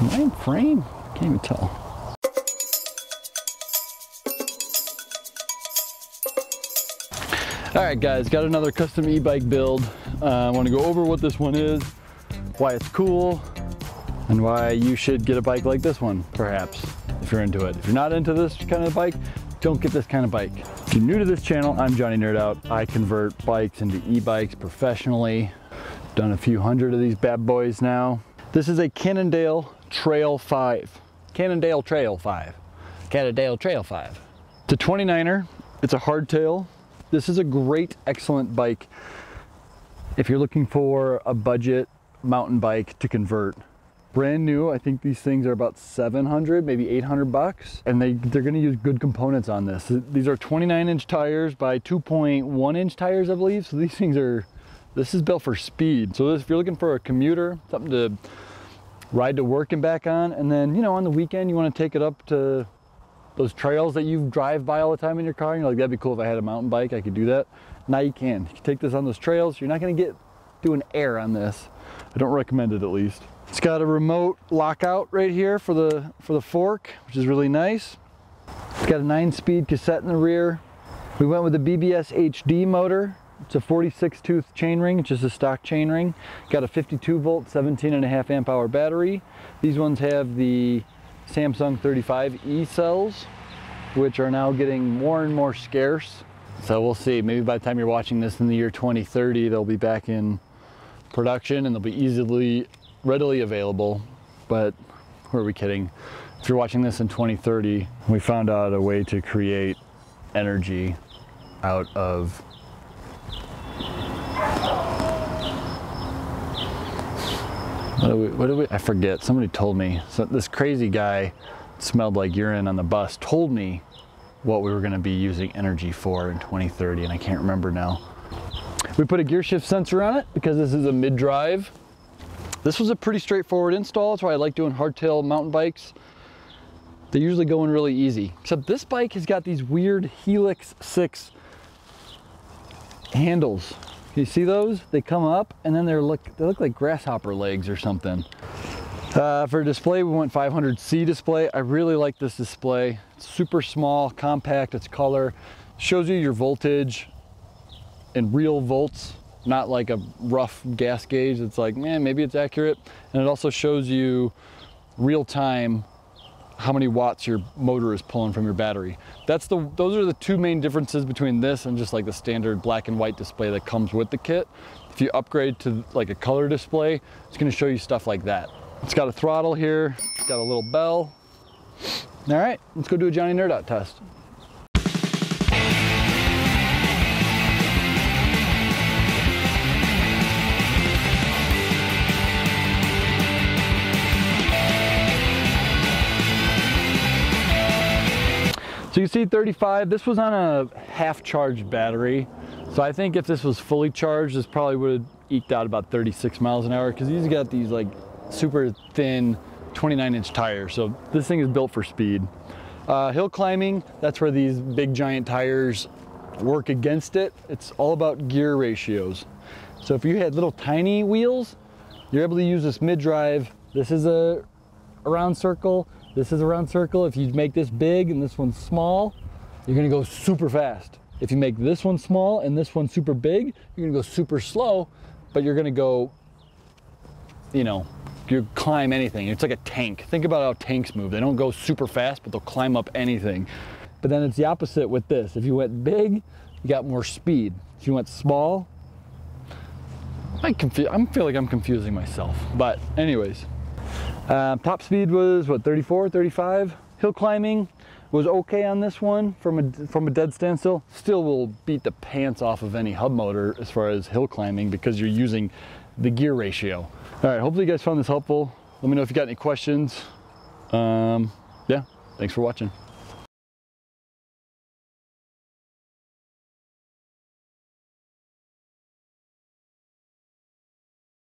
Am I in frame? Can't even tell. All right, guys, got another custom e-bike build. Uh, I want to go over what this one is, why it's cool, and why you should get a bike like this one, perhaps, if you're into it. If you're not into this kind of bike, don't get this kind of bike. If you're new to this channel, I'm Johnny Nerdout. I convert bikes into e-bikes professionally. Done a few hundred of these bad boys now. This is a Cannondale Trail 5. Cannondale Trail 5. Cannondale Trail 5. It's a 29er. It's a hardtail. This is a great, excellent bike if you're looking for a budget mountain bike to convert. Brand new, I think these things are about 700, maybe 800 bucks. And they, they're gonna use good components on this. These are 29 inch tires by 2.1 inch tires, I believe. So these things are, this is built for speed. So this, if you're looking for a commuter, something to ride to work and back on, and then, you know, on the weekend, you wanna take it up to those trails that you drive by all the time in your car. And you're like, that'd be cool if I had a mountain bike, I could do that. Now you can. You can take this on those trails. You're not gonna get doing air on this. I don't recommend it at least. It's got a remote lockout right here for the for the fork, which is really nice. It's got a nine speed cassette in the rear. We went with the BBS HD motor. It's a 46 tooth chain ring, just a stock chain ring. Got a 52 volt, 17 and a half amp hour battery. These ones have the Samsung 35E cells, which are now getting more and more scarce. So we'll see, maybe by the time you're watching this in the year 2030, they'll be back in production and they'll be easily, readily available. But who are we kidding? If you're watching this in 2030, we found out a way to create energy out of What do we, what do we, I forget, somebody told me. So this crazy guy smelled like urine on the bus told me what we were gonna be using energy for in 2030 and I can't remember now. We put a gear shift sensor on it because this is a mid-drive. This was a pretty straightforward install. That's why I like doing hardtail mountain bikes. They usually go in really easy. Except this bike has got these weird Helix 6 handles you see those? They come up and then they're look, they look like grasshopper legs or something. Uh, for display, we went 500C display. I really like this display. It's super small, compact, it's color. Shows you your voltage in real volts, not like a rough gas gauge. It's like, man, maybe it's accurate. And it also shows you real time how many watts your motor is pulling from your battery. That's the, those are the two main differences between this and just like the standard black and white display that comes with the kit. If you upgrade to like a color display, it's gonna show you stuff like that. It's got a throttle here, it's got a little bell. All right, let's go do a Johnny Nerd Out test. So you see 35, this was on a half charged battery. So I think if this was fully charged, this probably would have eked out about 36 miles an hour because he's got these like super thin 29 inch tires. So this thing is built for speed. Uh, hill climbing, that's where these big giant tires work against it. It's all about gear ratios. So if you had little tiny wheels, you're able to use this mid-drive. This is a, a round circle. This is a round circle. If you make this big and this one small, you're gonna go super fast. If you make this one small and this one super big, you're gonna go super slow, but you're gonna go, you know, you climb anything. It's like a tank. Think about how tanks move. They don't go super fast, but they'll climb up anything. But then it's the opposite with this. If you went big, you got more speed. If you went small, I, confu I feel like I'm confusing myself. But anyways, uh, top speed was what 34, 35. Hill climbing was okay on this one from a from a dead standstill. Still will beat the pants off of any hub motor as far as hill climbing because you're using the gear ratio. All right, hopefully you guys found this helpful. Let me know if you got any questions. Um, yeah, thanks for watching.